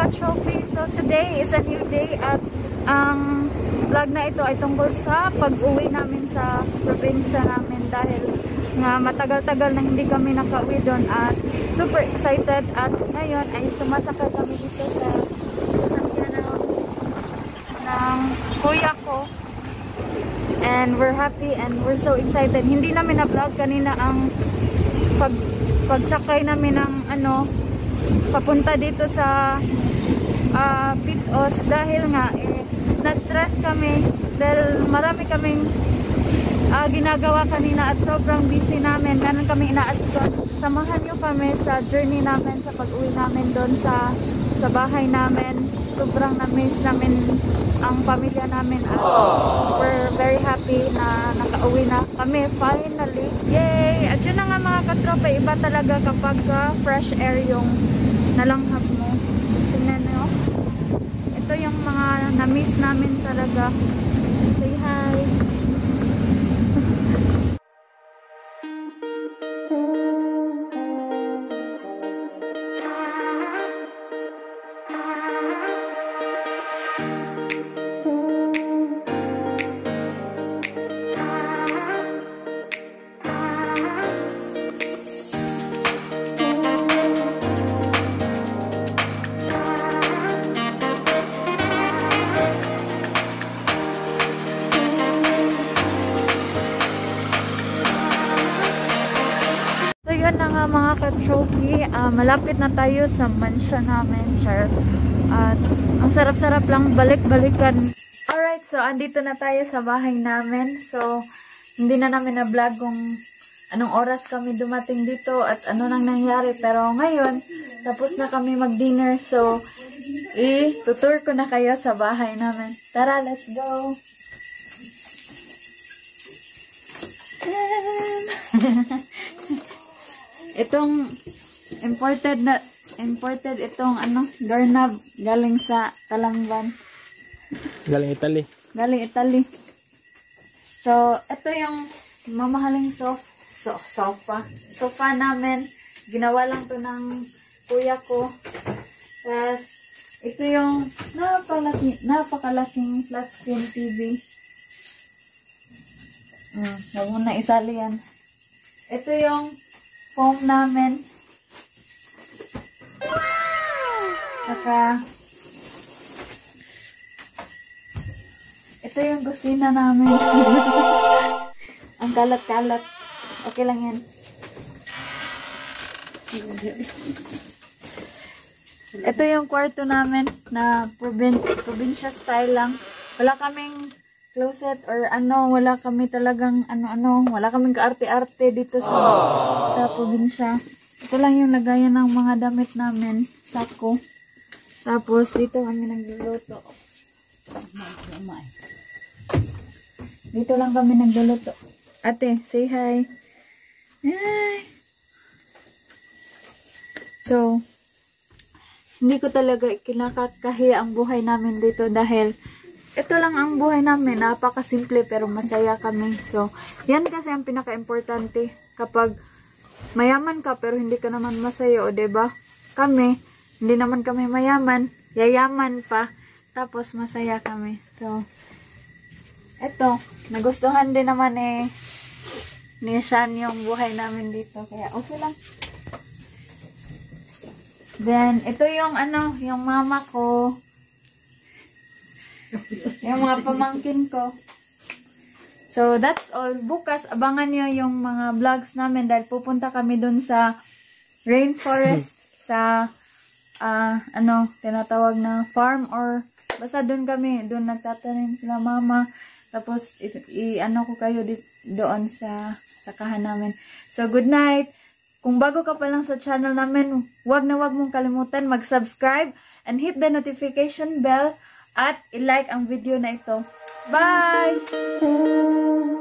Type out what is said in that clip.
Baka Trophy. So today is a new day at ang um, vlog na ito ay tungkol sa pag-uwi namin sa probinsya namin dahil nga matagal-tagal na hindi kami nakauwi doon at super excited at ngayon ay sumasakay kami dito sa sasakyan ng, ng kuya ko and we're happy and we're so excited. Hindi namin na-vlog kanina ang pag pagsakay namin ng ano papunta dito sa uh, Pitos dahil nga eh na-stress kami dahil marami kaming uh, ginagawa kanina at sobrang busy namin. Meron kami inaasikaso. Samahan nyo kami sa journey namin sa pag-uwi namin doon sa sa bahay namin. Sobrang na-miss namin ang pamilya namin at we're very happy na nakauwi na kami finally. Yay! At yun na nga mga katropa, iba talaga kapag uh, fresh air yung nalanghap mo. Tingnan nyo. Ito yung mga na-miss namin talaga. Say hi! Mga ka-trophy, Ah, malapit na tayo sa mansion namin, Char. At ang sarap-sarap lang balik-balikan. Alright, so andito na tayo sa bahay namin. So, hindi na namin na-vlog kung anong oras kami dumating dito at ano nang nangyari. Pero ngayon, tapos na kami mag-dinner. So, i-tutur ko na kayo sa bahay namin. Tara, let's go! itong imported na imported itong ano doorknob galing sa Talangban Galing Italy. galing Italy. So ito yung mamahaling sof so, sofa. Sofa namin. Ginawa lang to ng kuya ko. Tapos ito yung napakalaki, napakalaking flat screen TV hmm, huwag mo na isali yan. Ito yung foam namin. Saka, ito yung kusina namin. Ang kalat-kalat. Okay lang yan. Ito yung kwarto namin na probin probinsya style lang. Wala kaming closet or ano, wala kami talagang ano-ano, wala kaming kaarte-arte dito sa sa probinsya. Ito lang yung lagayan ng mga damit namin, sako. Tapos dito kami nagluluto. Dito lang kami nagluluto. Ate, say hi. Hi. So, hindi ko talaga kinakakahiya ang buhay namin dito dahil ito lang ang buhay namin. Napakasimple pero masaya kami. So, yan kasi ang pinaka-importante. Kapag mayaman ka pero hindi ka naman masaya, o ba diba? Kami, hindi naman kami mayaman. Yayaman pa. Tapos masaya kami. So, eto. Nagustuhan din naman eh ni Sean yung buhay namin dito. Kaya okay lang. Then, ito yung ano, yung mama ko. yung mga pamangkin ko. So, that's all. Bukas, abangan nyo yung mga vlogs namin dahil pupunta kami dun sa rainforest sa, ah, ano, tinatawag na farm or basta dun kami. Dun nagtatanim sila mama. Tapos, i, i- ano ko kayo doon sa sakahan namin. So, good night. Kung bago ka pa lang sa channel namin, wag na wag mong kalimutan mag-subscribe and hit the notification bell at ilike ang video na ito. Bye!